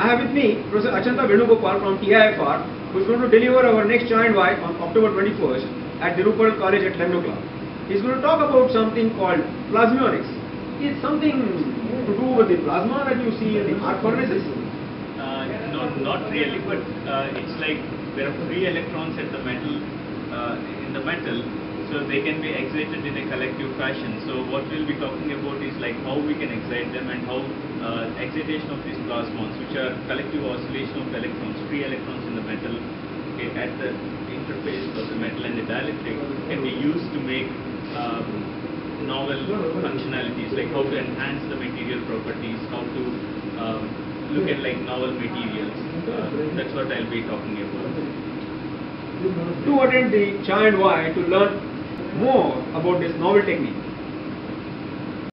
I have with me Professor Achanta Venugopal from TIFR, who is going to deliver our next Chai and Why on October 21st at Ruparel College at 11 o'clock. He is going to talk about something called plasmonics. Is something to do with the plasma that you see in the arc furnaces? Uh, no, not really, but uh, it's like there are free electrons at the metal, uh, in the metal, so they can be excited in a collective fashion. So what we'll be talking about is like how we can excite them and how uh, excitation of these plasmons, which are collective oscillation of electrons, free electrons in the metal, okay, at the interface of the metal and the dielectric, can be used to make um, novel functionalities, like how to enhance the material properties, how to um, look at like novel materials. Uh, that's what I'll be talking about. To attend the Chai and Why to learn more about this novel technique,